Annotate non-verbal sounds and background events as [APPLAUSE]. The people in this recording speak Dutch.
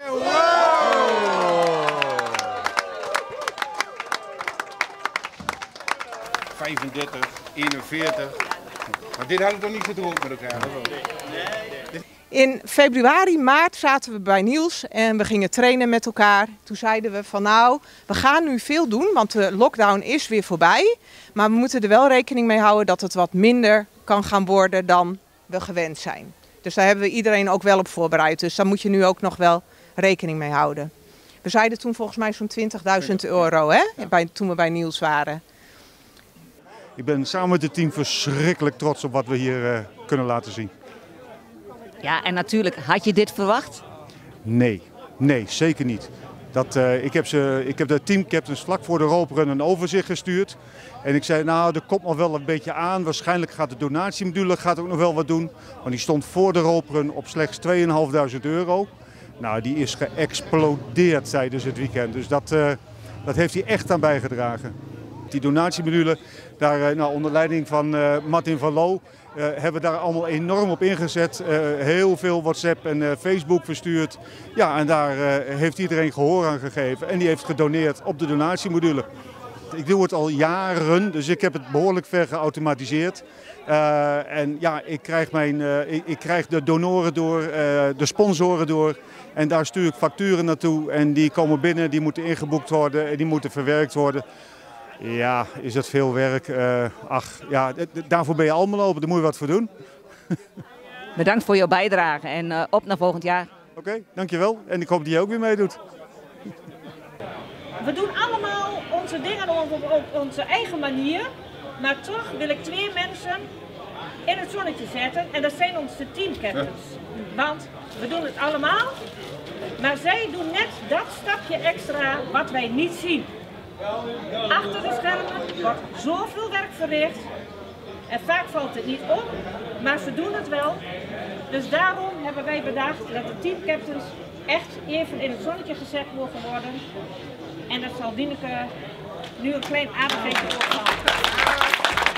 35, 41. Maar dit had ik toch niet zo met elkaar? In februari, maart zaten we bij Niels en we gingen trainen met elkaar. Toen zeiden we van nou, we gaan nu veel doen, want de lockdown is weer voorbij. Maar we moeten er wel rekening mee houden dat het wat minder kan gaan worden dan we gewend zijn. Dus daar hebben we iedereen ook wel op voorbereid. Dus daar moet je nu ook nog wel rekening mee houden. We zeiden toen volgens mij zo'n 20.000 euro hè, bij, toen we bij Niels waren. Ik ben samen met het team verschrikkelijk trots op wat we hier uh, kunnen laten zien. Ja, en natuurlijk, had je dit verwacht? Nee, nee, zeker niet. Dat, uh, ik, heb ze, ik heb de teamcaptains vlak voor de roperun een overzicht gestuurd. En ik zei, nou, er komt nog wel een beetje aan. Waarschijnlijk gaat de donatiemodule gaat ook nog wel wat doen. Want die stond voor de roperun op slechts 2.500 euro. Nou, die is geëxplodeerd tijdens het weekend. Dus dat, uh, dat heeft hij echt aan bijgedragen. Die donatiemodule, daar, uh, nou, onder leiding van uh, Martin van Loo, hebben we daar allemaal enorm op ingezet. heel veel WhatsApp en Facebook verstuurd. Ja, en daar heeft iedereen gehoor aan gegeven. En die heeft gedoneerd op de donatiemodule. Ik doe het al jaren, dus ik heb het behoorlijk ver geautomatiseerd. Uh, en ja, ik krijg, mijn, uh, ik, ik, krijg de donoren door, uh, de sponsoren door. En daar stuur ik facturen naartoe. En die komen binnen, die moeten ingeboekt worden en die moeten verwerkt worden. Ja, is dat veel werk? ach, ja, daarvoor ben je allemaal lopen, daar moet je wat voor doen. [LAUGHS] Bedankt voor jouw bijdrage en op naar volgend jaar. Oké, okay, dankjewel. En ik hoop dat je ook weer meedoet. We doen allemaal onze dingen op onze eigen manier. Maar toch wil ik twee mensen in het zonnetje zetten. En dat zijn onze teamcaptains. Want we doen het allemaal. Maar zij doen net dat stapje extra wat wij niet zien. Achter de schermen wordt zoveel werk verricht. En vaak valt het niet op, maar ze doen het wel. Dus daarom hebben wij bedacht dat de teamcaptains echt even in het zonnetje gezet mogen worden. En dat zal Dieneke nu een klein aardigheidje opvallen.